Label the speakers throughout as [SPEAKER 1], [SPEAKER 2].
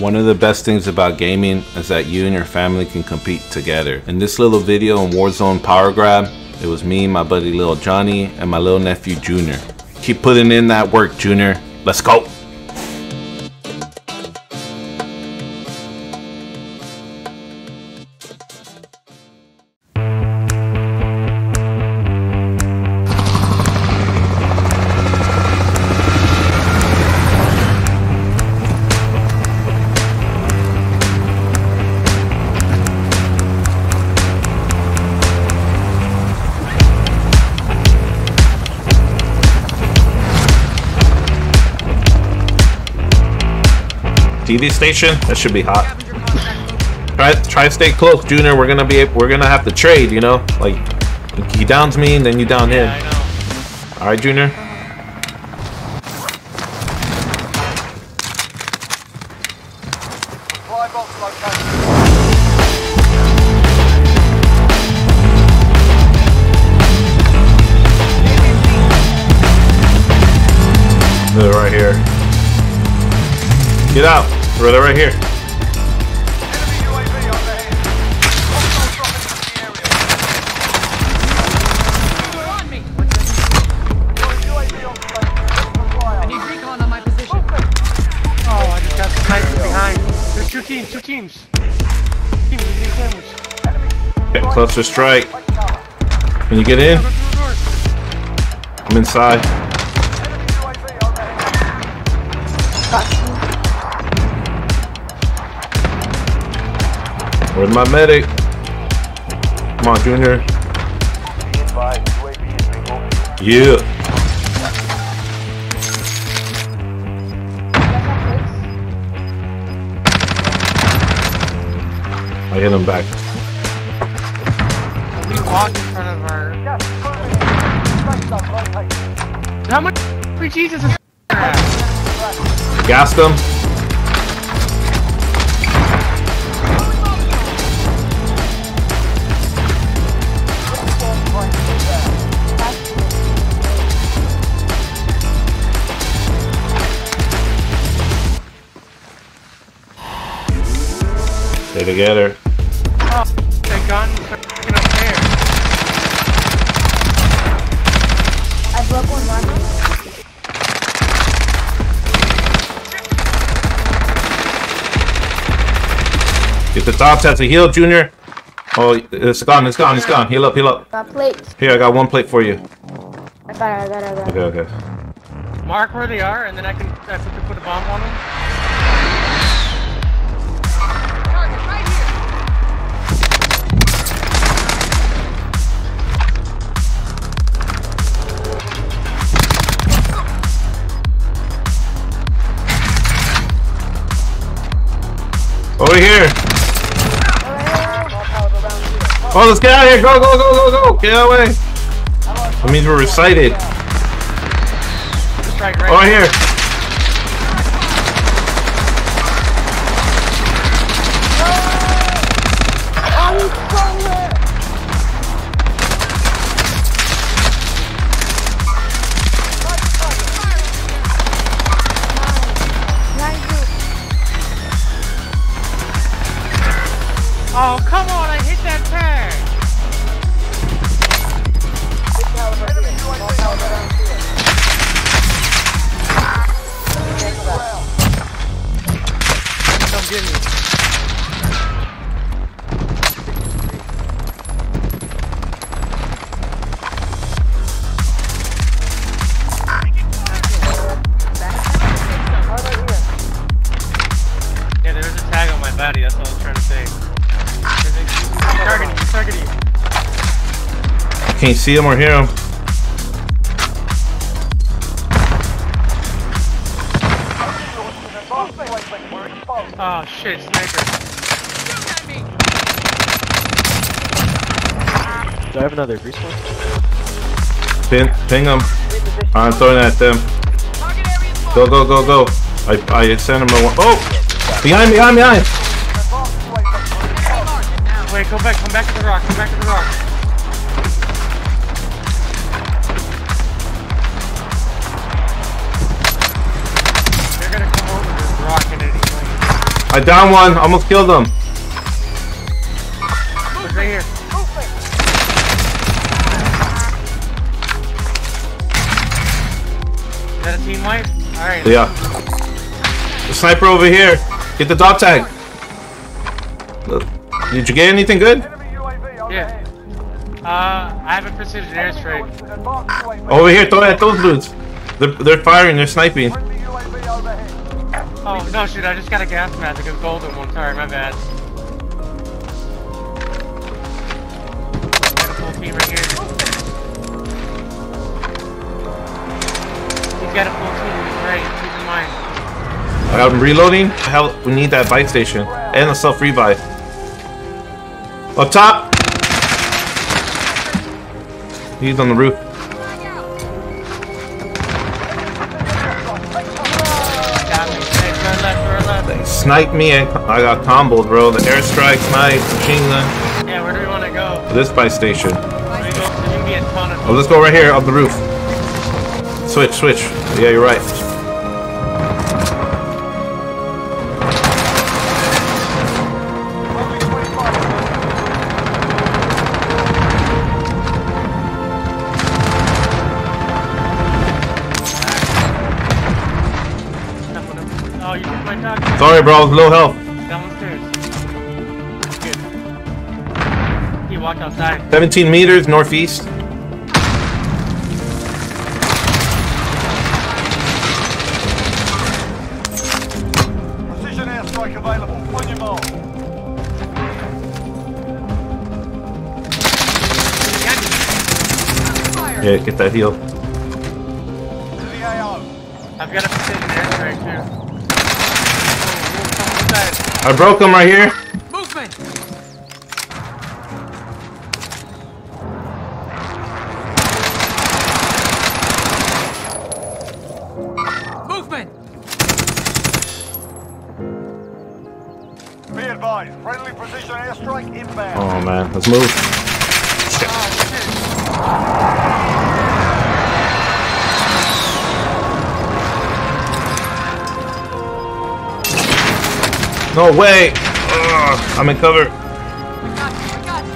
[SPEAKER 1] One of the best things about gaming is that you and your family can compete together. In this little video on Warzone Power Grab, it was me, my buddy Little Johnny, and my little nephew Junior. Keep putting in that work, Junior. Let's go! TV station? That should be hot. Try try to stay close, Junior. We're gonna be we're gonna have to trade, you know? Like he downs me and then you down him. Alright, Junior? They're right here. Get out. They're right here.
[SPEAKER 2] Oh, two teams, two teams. Teams,
[SPEAKER 1] strike. Can you get in? I'm inside. Where's my medic? Come on, Junior. Yeah. I hit him back.
[SPEAKER 2] We walked in front of our. How much Jesus is
[SPEAKER 1] Gassed him. Stay together.
[SPEAKER 2] Oh, the gun fucking up there.
[SPEAKER 3] I broke one rifle.
[SPEAKER 1] Get the top has to heal, Junior. Oh, it's gone, it's gone, it's gone. Heal up, heal up.
[SPEAKER 3] Got plates.
[SPEAKER 1] Here, I got one plate for you.
[SPEAKER 3] I got it, I got it, I got it.
[SPEAKER 1] Okay, okay.
[SPEAKER 2] Mark where they are, and then I can I can put a bomb on them.
[SPEAKER 4] Here.
[SPEAKER 1] Oh, let's get out of here. Go, go, go, go, go. Get out of the way. That means we're recited.
[SPEAKER 2] Right, oh,
[SPEAKER 1] right. Here.
[SPEAKER 2] Oh, come on! I hit that tag.
[SPEAKER 1] Can't see him or hear him.
[SPEAKER 2] Oh shit, sniper.
[SPEAKER 4] Shoot at me.
[SPEAKER 5] Do I have another respawn?
[SPEAKER 1] Ping, ping him. I'm throwing at them.
[SPEAKER 4] Target area is
[SPEAKER 1] Go, go, go, go. I, I sent him a one. Oh! Behind, behind, behind!
[SPEAKER 2] Wait, go back, come back to the rock, come back to the rock.
[SPEAKER 1] I down one. Almost killed him.
[SPEAKER 2] Right here. Is that a team wipe? Alright.
[SPEAKER 1] Yeah. The sniper over here. Get the dog tag. Did you get anything good?
[SPEAKER 2] Yeah. Uh, I have a precision airstrike.
[SPEAKER 1] Over here, throw at those dudes. They're, they're firing, they're sniping.
[SPEAKER 2] Oh, no, shoot, I just got a gas mask. A golden one. Sorry, my bad. Got a full team right here. He's got a full team. He's right. Keep in mind.
[SPEAKER 1] I'm reloading. Hell, we need that buy station. And a self revive. Up top! He's on the roof. Sniped me and I got comboed, bro. The airstrike, snipe, machine gun.
[SPEAKER 2] Yeah, where do we want to go?
[SPEAKER 1] This buy station.
[SPEAKER 2] We go, there's gonna be a ton of
[SPEAKER 1] Oh, let's go right here, up the roof. Switch, switch. Yeah, you're right. Sorry, bro. I was low health.
[SPEAKER 2] Downstairs. Good. He walked outside.
[SPEAKER 1] 17 meters northeast.
[SPEAKER 6] Precision airstrike available. On your mark.
[SPEAKER 1] Yeah, get that heal.
[SPEAKER 6] To the AO.
[SPEAKER 2] I've got a precision airstrike too. Someone inside.
[SPEAKER 1] I broke him right here.
[SPEAKER 4] Movement! Movement!
[SPEAKER 6] Be advised. Friendly precision airstrike inbound.
[SPEAKER 1] Oh man, let's move. No way! Ugh, I'm in cover.
[SPEAKER 4] I got you, I got you.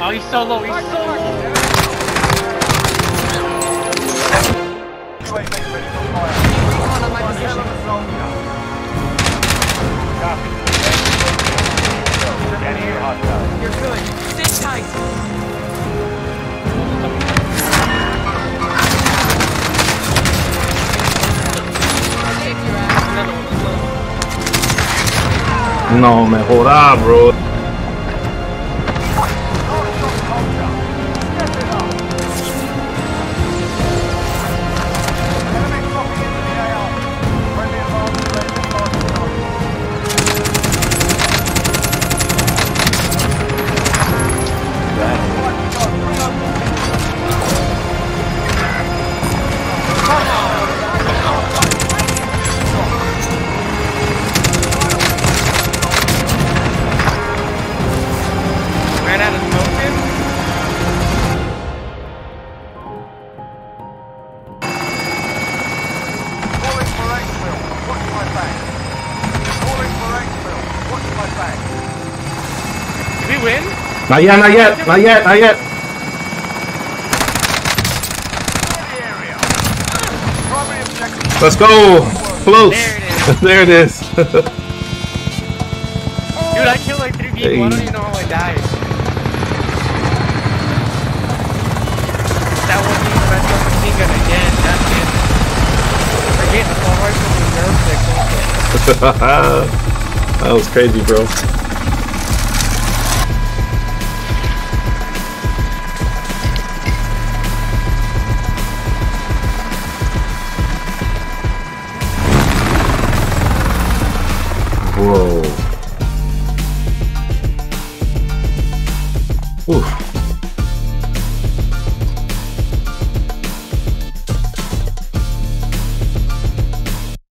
[SPEAKER 2] Oh, he's so low. He's so low.
[SPEAKER 6] UAV ready for fire.
[SPEAKER 4] Recon on my position.
[SPEAKER 6] Copy. Scanning your hostile.
[SPEAKER 4] You're good. Your ass.
[SPEAKER 1] No me bro.
[SPEAKER 2] Win?
[SPEAKER 1] Not yet, not yet, not yet, not yet.
[SPEAKER 6] The area. Primary objective.
[SPEAKER 1] Let's go. Close.
[SPEAKER 2] There it is.
[SPEAKER 1] there it is.
[SPEAKER 2] Dude, I killed like three people. I don't even know how I died. That one team messed up machine gun again. That's it. We're getting right from the nerve also.
[SPEAKER 1] that was crazy, bro.